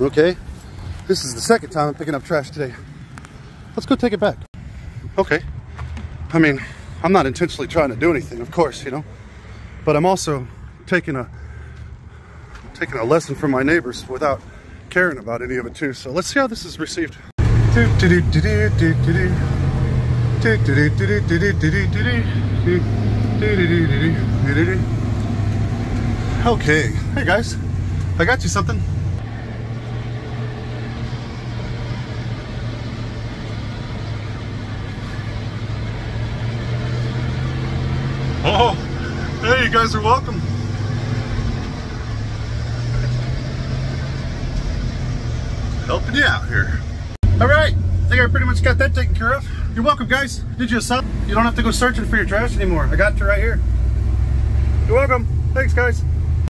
Okay. This is the second time I'm picking up trash today. Let's go take it back. Okay. I mean, I'm not intentionally trying to do anything, of course, you know, but I'm also taking a taking a lesson from my neighbors without caring about any of it too. So let's see how this is received. Okay, hey guys, I got you something. Oh, hey, you guys are welcome. Helping you out here. All right, I think I pretty much got that taken care of. You're welcome, guys. Did you a sub? You don't have to go searching for your trash anymore. I got you right here. You're welcome. Thanks, guys.